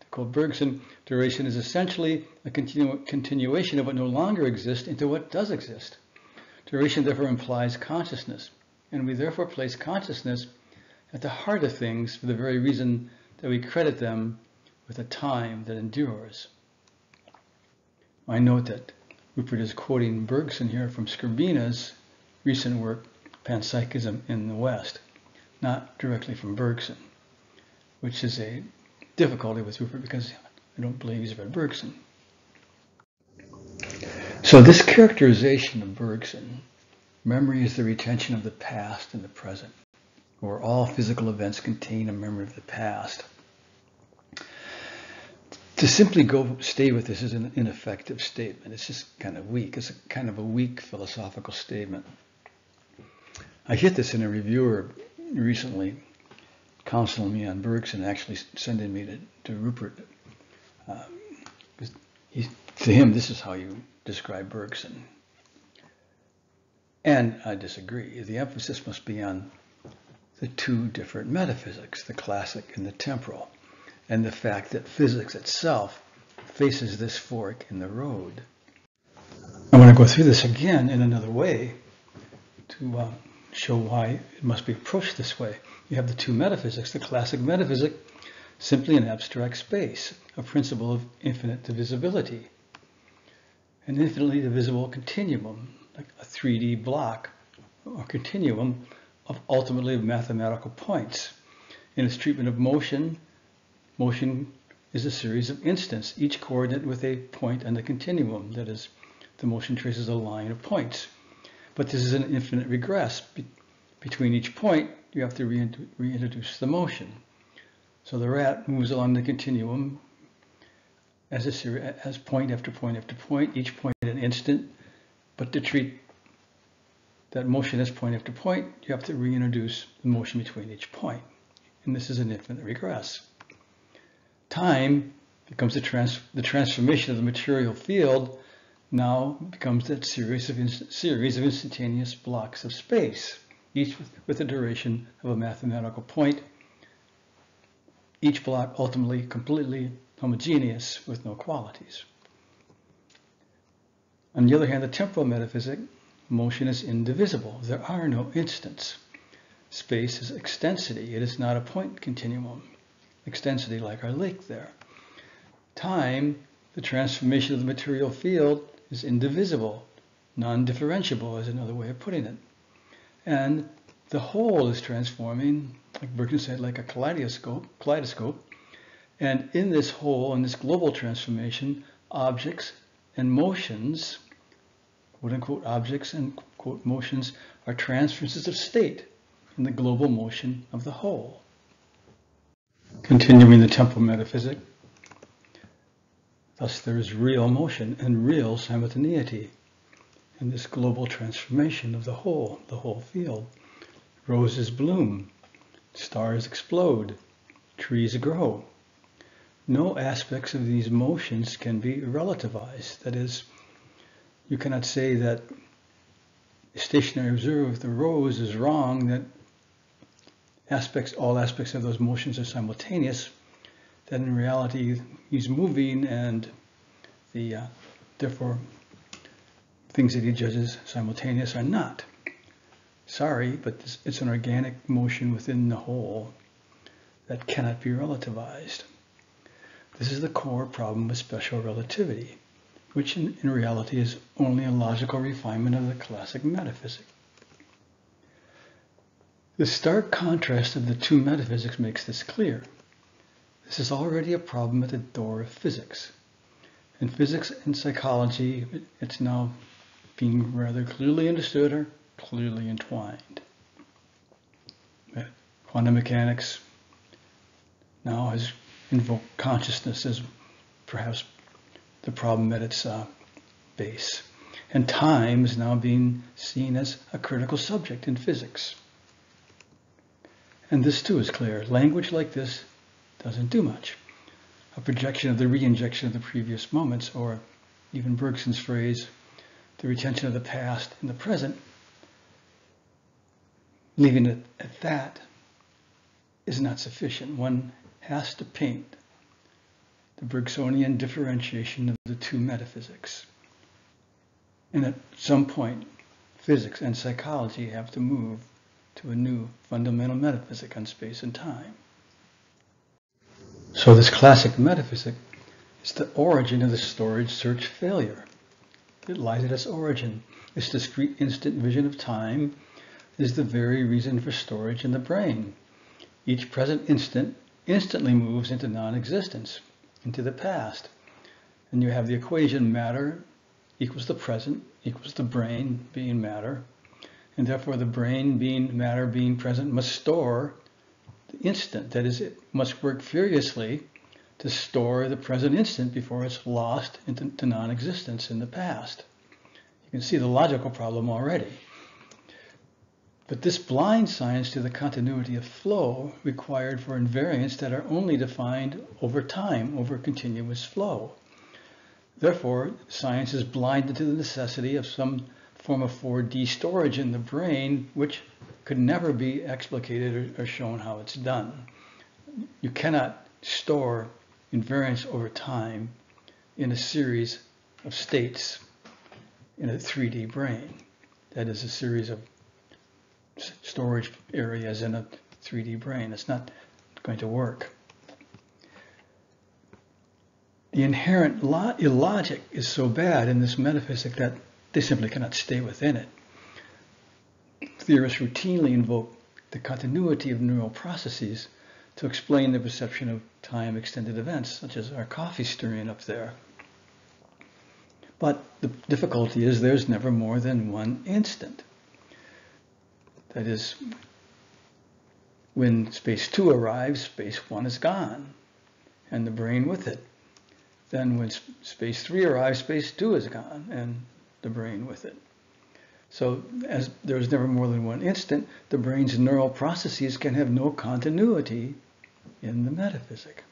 To quote Bergson, duration is essentially a continu continuation of what no longer exists into what does exist. Duration therefore implies consciousness, and we therefore place consciousness at the heart of things for the very reason that we credit them with a time that endures. I note that Rupert is quoting Bergson here from Skrbina's recent work, Panpsychism in the West, not directly from Bergson, which is a difficulty with Rupert because I don't believe he's read Bergson. So this characterization of Bergson, memory is the retention of the past in the present, where all physical events contain a memory of the past. To simply go stay with this is an ineffective statement. It's just kind of weak. It's kind of a weak philosophical statement. I hit this in a reviewer recently, counseling me on Bergson, actually sending me to, to Rupert. Uh, he, to him, this is how you describe Bergson. And I disagree. The emphasis must be on the two different metaphysics, the classic and the temporal, and the fact that physics itself faces this fork in the road. I'm going to go through this again in another way to uh, show why it must be approached this way. you have the two metaphysics. The classic metaphysic, simply an abstract space, a principle of infinite divisibility. An infinitely divisible continuum, like a 3D block or continuum of ultimately mathematical points. In its treatment of motion, motion is a series of instants, each coordinate with a point on the continuum. That is, the motion traces a line of points. But this is an infinite regress. Be between each point, you have to reintroduce the motion. So the rat moves along the continuum as a as point after point after point, each point an instant. But to treat that motion as point after point, you have to reintroduce the motion between each point. And this is an infinite regress. Time becomes the, trans the transformation of the material field now becomes that series of, series of instantaneous blocks of space, each with, with the duration of a mathematical point, each block ultimately completely homogeneous with no qualities. On the other hand, the temporal metaphysic, motion is indivisible. There are no instants. Space is extensity. It is not a point continuum. Extensity like our lake there. Time, the transformation of the material field, is indivisible. Non-differentiable is another way of putting it. And the whole is transforming, like Bergson said, like a kaleidoscope, kaleidoscope. And in this whole, in this global transformation, objects and motions, quote unquote objects and quote motions, are transferences of state in the global motion of the whole. Continuing the temporal metaphysic, thus there is real motion and real simultaneity in this global transformation of the whole, the whole field. Roses bloom, stars explode, trees grow. No aspects of these motions can be relativized. That is, you cannot say that stationary observer of the rose is wrong, that aspects, all aspects of those motions are simultaneous, then in reality he's moving and the uh, therefore things that he judges simultaneous are not. Sorry, but this, it's an organic motion within the whole that cannot be relativized. This is the core problem with special relativity, which in, in reality is only a logical refinement of the classic metaphysics. The stark contrast of the two metaphysics makes this clear. This is already a problem at the door of physics. In physics and psychology, it's now being rather clearly understood or clearly entwined. Quantum mechanics now has invoked consciousness as perhaps the problem at its uh, base. And time is now being seen as a critical subject in physics. And this too is clear. Language like this doesn't do much. A projection of the re-injection of the previous moments, or even Bergson's phrase, the retention of the past in the present, leaving it at that is not sufficient. One has to paint the Bergsonian differentiation of the two metaphysics. And at some point, physics and psychology have to move to a new fundamental metaphysic on space and time. So this classic metaphysic is the origin of the storage search failure. It lies at its origin. This discrete instant vision of time is the very reason for storage in the brain. Each present instant instantly moves into non-existence, into the past. And you have the equation matter equals the present equals the brain being matter and therefore the brain being matter being present must store the instant. That is, it must work furiously to store the present instant before it's lost into non-existence in the past. You can see the logical problem already. But this blind science to the continuity of flow required for invariants that are only defined over time, over continuous flow. Therefore, science is blinded to the necessity of some form of 4D storage in the brain, which could never be explicated or, or shown how it's done. You cannot store invariance over time in a series of states in a 3D brain. That is a series of storage areas in a 3D brain. It's not going to work. The inherent illogic is so bad in this metaphysic that they simply cannot stay within it. Theorists routinely invoke the continuity of neural processes to explain the perception of time extended events, such as our coffee stirring up there. But the difficulty is there's never more than one instant. That is, when space 2 arrives, space 1 is gone, and the brain with it. Then when space 3 arrives, space 2 is gone, and the brain with it. So as there's never more than one instant, the brain's neural processes can have no continuity in the metaphysic.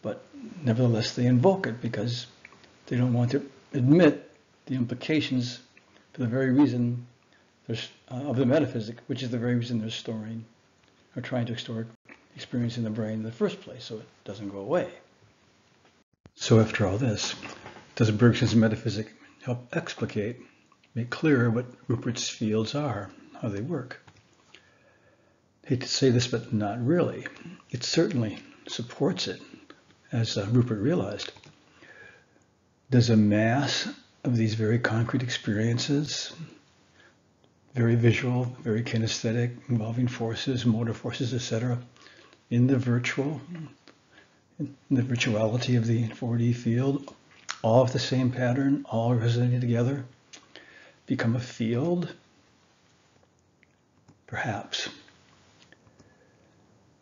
But nevertheless, they invoke it because they don't want to admit the implications for the very reason uh, of the metaphysic, which is the very reason they're storing or trying to store experience in the brain in the first place, so it doesn't go away. So after all this, does Bergson's metaphysic help explicate, make clear what Rupert's fields are, how they work? I hate to say this, but not really. It certainly supports it, as uh, Rupert realized. Does a mass of these very concrete experiences, very visual, very kinesthetic, involving forces, motor forces, etc., in the virtual, in the virtuality of the 4D field, all of the same pattern, all resonating together, become a field? Perhaps.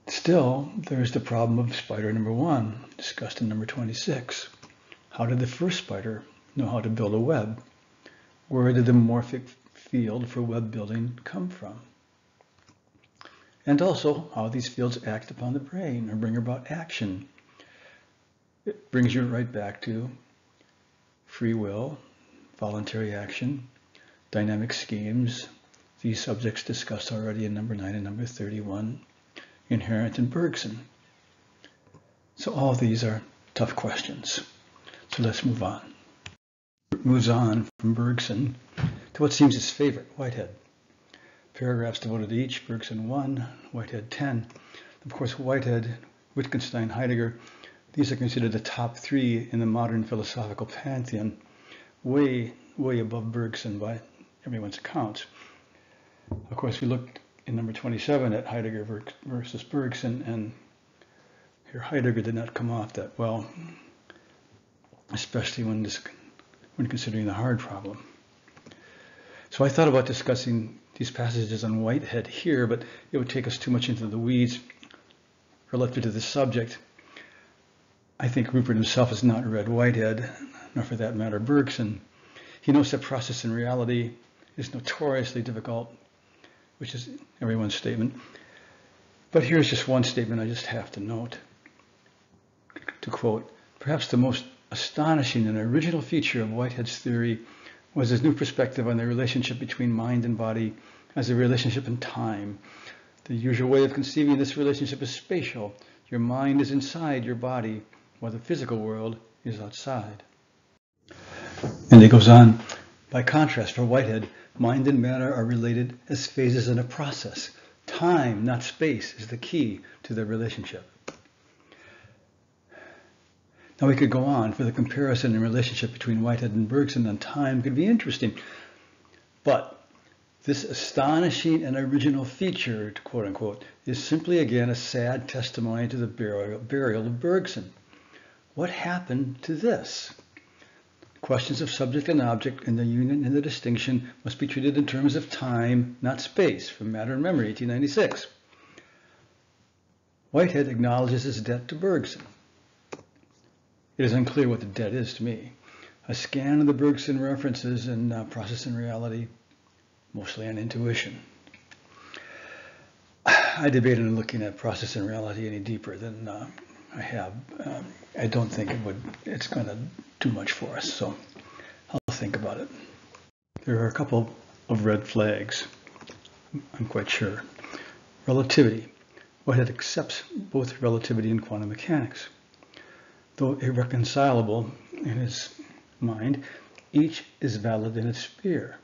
Still, there's the problem of spider number one, discussed in number 26. How did the first spider know how to build a web? Where did the morphic field for web building come from? And also how these fields act upon the brain or bring about action. It brings you right back to free will, voluntary action, dynamic schemes, these subjects discussed already in number 9 and number 31, inherent in Bergson. So all these are tough questions. So let's move on. Moves on from Bergson to what seems his favorite, Whitehead. Paragraphs devoted to each, Bergson 1, Whitehead 10. Of course, Whitehead, Wittgenstein, Heidegger, these are considered the top three in the modern philosophical pantheon, way, way above Bergson by everyone's accounts. Of course, we looked in number 27 at Heidegger versus Bergson, and here Heidegger did not come off that well especially when, this, when considering the hard problem. So I thought about discussing these passages on Whitehead here, but it would take us too much into the weeds relative to the subject. I think Rupert himself has not read Whitehead, nor for that matter Bergson. He knows that process and reality is notoriously difficult, which is everyone's statement. But here's just one statement I just have to note. To quote, perhaps the most astonishing and original feature of Whitehead's theory was his new perspective on the relationship between mind and body as a relationship in time. The usual way of conceiving this relationship is spatial. Your mind is inside your body, while the physical world is outside. And it goes on, by contrast, for Whitehead, mind and matter are related as phases in a process. Time, not space, is the key to their relationship. Now we could go on for the comparison and relationship between Whitehead and Bergson on time could be interesting. But this astonishing and original feature, quote unquote, is simply again a sad testimony to the burial, burial of Bergson. What happened to this? Questions of subject and object and the union and the distinction must be treated in terms of time, not space, from Matter and Memory, 1896. Whitehead acknowledges his debt to Bergson. It is unclear what the debt is to me. A scan of the Bergson references and uh, process and reality, mostly on intuition. I debated looking at process and reality any deeper than uh, I have. Um, I don't think it would. It's going to do much for us, so I'll think about it. There are a couple of red flags. I'm quite sure. Relativity. Whitehead accepts both relativity and quantum mechanics though irreconcilable in his mind, each is valid in its sphere.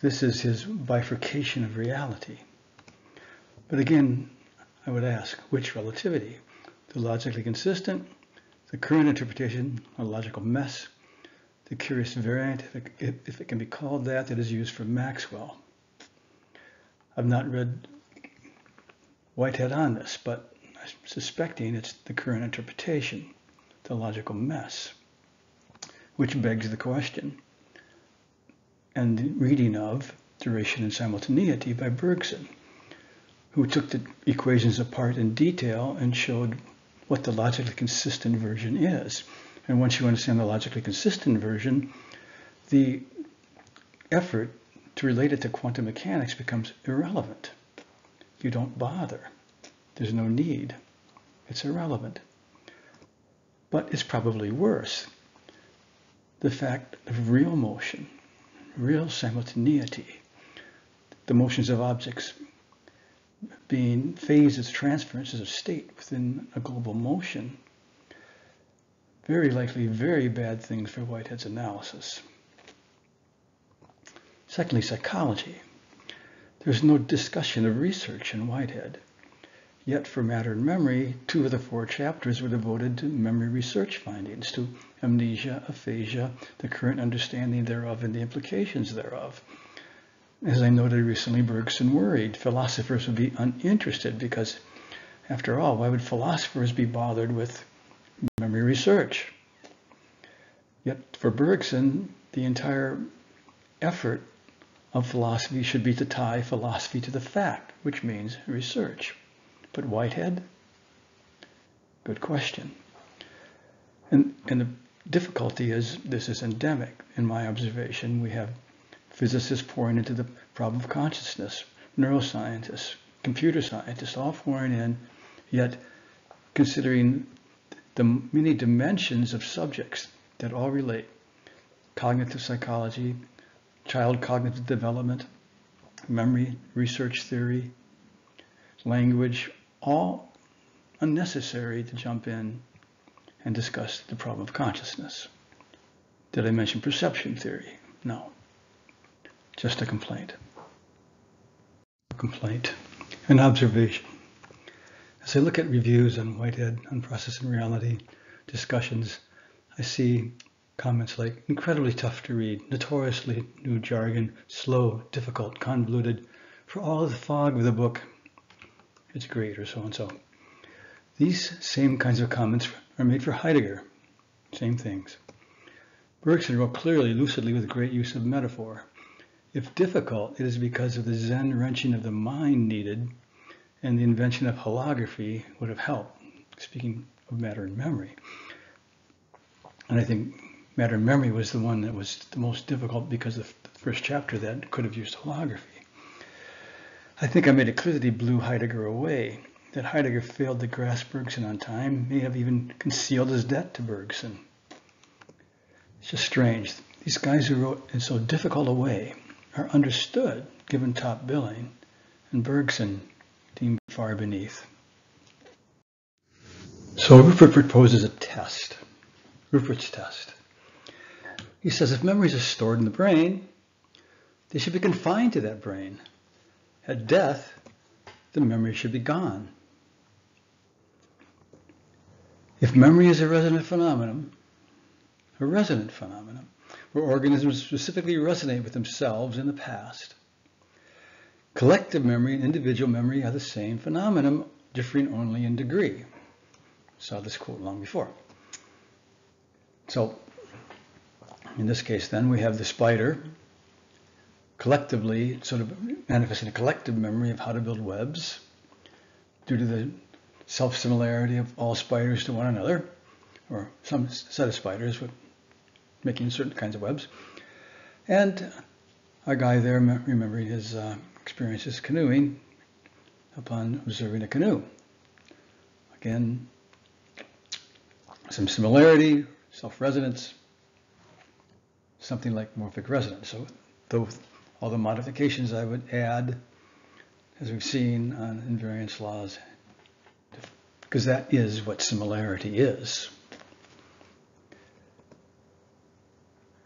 This is his bifurcation of reality. But again, I would ask, which relativity? The logically consistent, the current interpretation, a logical mess, the curious variant, if it, can be called that, that is used for Maxwell. I've not read Whitehead on this, but I'm suspecting it's the current interpretation, the logical mess, which begs the question. And the reading of Duration and Simultaneity by Bergson, who took the equations apart in detail and showed what the logically consistent version is. And once you understand the logically consistent version, the effort to relate it to quantum mechanics becomes irrelevant. You don't bother. There's no need. It's irrelevant. But it's probably worse. The fact of real motion, real simultaneity, the motions of objects being phases, transferences of state within a global motion, very likely very bad things for Whitehead's analysis. Secondly, psychology. There's no discussion of research in Whitehead. Yet for matter and memory, two of the four chapters were devoted to memory research findings, to amnesia, aphasia, the current understanding thereof and the implications thereof. As I noted recently, Bergson worried philosophers would be uninterested because, after all, why would philosophers be bothered with memory research? Yet for Bergson, the entire effort of philosophy should be to tie philosophy to the fact, which means research. But Whitehead? Good question. And, and the difficulty is this is endemic. In my observation, we have physicists pouring into the problem of consciousness, neuroscientists, computer scientists, all pouring in, yet considering the many dimensions of subjects that all relate. Cognitive psychology, child cognitive development, memory research theory, language, all unnecessary to jump in and discuss the problem of consciousness. Did I mention perception theory? No. Just a complaint. A complaint. An observation. As I look at reviews on Whitehead, on Process and Reality, discussions, I see comments like incredibly tough to read, notoriously new jargon, slow, difficult, convoluted. For all the fog of the book, it's great, or so and so. These same kinds of comments are made for Heidegger. Same things. Bergson wrote clearly, lucidly, with great use of metaphor. If difficult, it is because of the Zen wrenching of the mind needed, and the invention of holography would have helped, speaking of matter and memory. And I think matter and memory was the one that was the most difficult because of the first chapter that could have used holography. I think I made it clear that he blew Heidegger away, that Heidegger failed to grasp Bergson on time, may have even concealed his debt to Bergson. It's just strange. These guys who wrote in so difficult a way are understood, given top billing, and Bergson deemed far beneath. So Rupert proposes a test, Rupert's test. He says if memories are stored in the brain, they should be confined to that brain. At death, the memory should be gone. If memory is a resonant phenomenon, a resonant phenomenon, where organisms specifically resonate with themselves in the past, collective memory and individual memory are the same phenomenon, differing only in degree. Saw this quote long before. So, in this case then, we have the spider collectively sort of manifesting a collective memory of how to build webs due to the self-similarity of all spiders to one another, or some set of spiders with making certain kinds of webs. And a guy there remembering his uh, experiences canoeing upon observing a canoe. Again, some similarity, self-resonance, something like morphic resonance. So though all the modifications I would add, as we've seen on invariance laws, because that is what similarity is.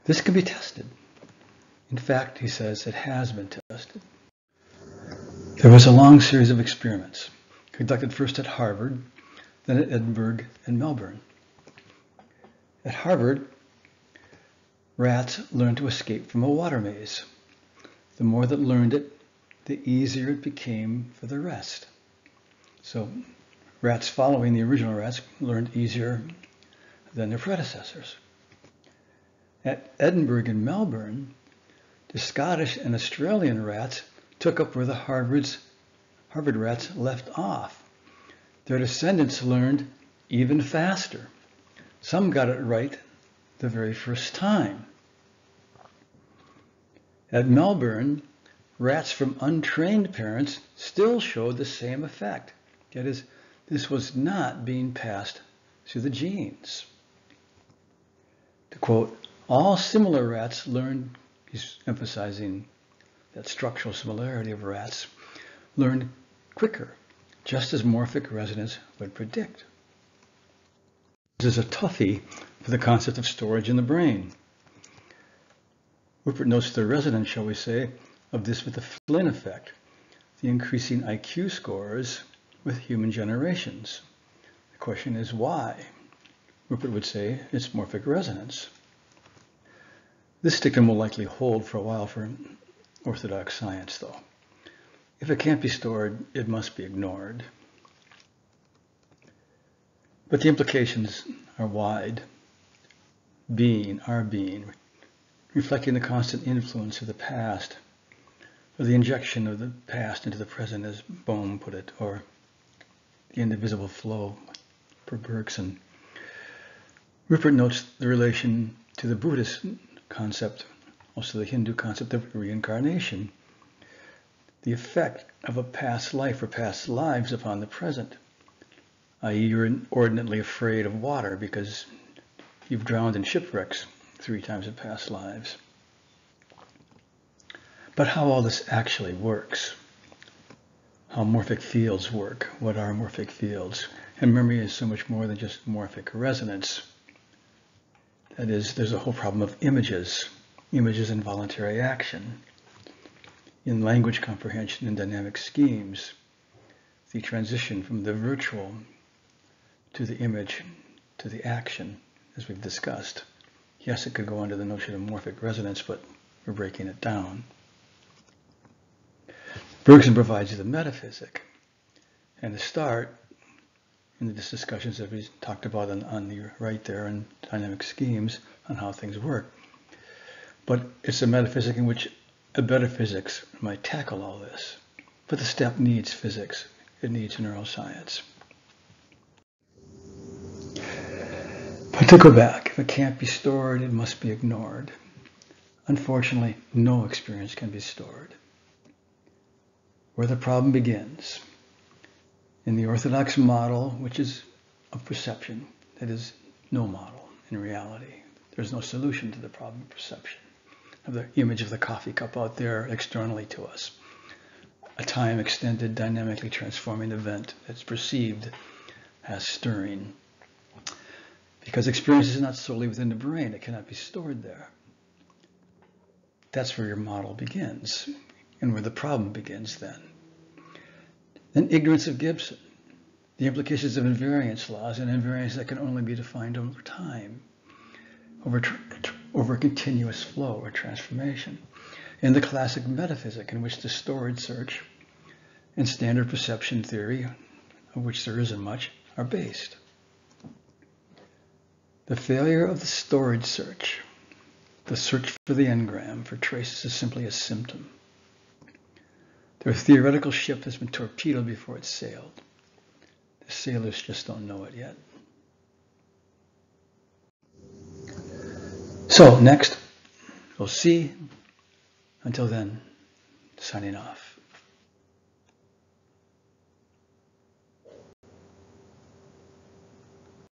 This can be tested. In fact, he says it has been tested. There was a long series of experiments, conducted first at Harvard, then at Edinburgh and Melbourne. At Harvard, rats learned to escape from a water maze. The more that learned it, the easier it became for the rest. So rats following the original rats learned easier than their predecessors. At Edinburgh and Melbourne, the Scottish and Australian rats took up where the Harvard's, Harvard rats left off. Their descendants learned even faster. Some got it right the very first time. At Melbourne, rats from untrained parents still showed the same effect. That is, this was not being passed through the genes. To quote, all similar rats learned, he's emphasizing that structural similarity of rats, learned quicker, just as morphic resonance would predict. This is a toughie for the concept of storage in the brain. Rupert notes the resonance, shall we say, of this with the Flynn effect, the increasing IQ scores with human generations. The question is why? Rupert would say it's morphic resonance. This dictum will likely hold for a while for orthodox science, though. If it can't be stored, it must be ignored. But the implications are wide. Being, our being, reflecting the constant influence of the past, or the injection of the past into the present, as Bohm put it, or the indivisible flow, per Bergson. Rupert notes the relation to the Buddhist concept, also the Hindu concept of reincarnation, the effect of a past life or past lives upon the present, i.e. you're inordinately afraid of water because you've drowned in shipwrecks three times in past lives. But how all this actually works, how morphic fields work, what are morphic fields, and memory is so much more than just morphic resonance. That is, there's a whole problem of images, images and voluntary action, in language comprehension and dynamic schemes, the transition from the virtual to the image to the action, as we've discussed. Yes, it could go under the notion of morphic resonance, but we're breaking it down. Bergson provides the metaphysic. And the start in the discussions that we talked about on, on the right there in dynamic schemes on how things work. But it's a metaphysic in which a better physics might tackle all this. But the step needs physics. It needs neuroscience. But to go back, if it can't be stored, it must be ignored. Unfortunately, no experience can be stored. Where the problem begins in the orthodox model, which is of perception, that is no model in reality. There's no solution to the problem of perception, of the image of the coffee cup out there externally to us. A time extended, dynamically transforming event that's perceived as stirring. Because experience is not solely within the brain, it cannot be stored there. That's where your model begins, and where the problem begins then. Then ignorance of Gibson, the implications of invariance laws and invariance that can only be defined over time, over, over continuous flow or transformation. In the classic metaphysic in which the storage search and standard perception theory, of which there isn't much, are based. The failure of the storage search, the search for the engram for traces is simply a symptom. Their theoretical ship has been torpedoed before it sailed. The sailors just don't know it yet. So next, we'll see. Until then, signing off.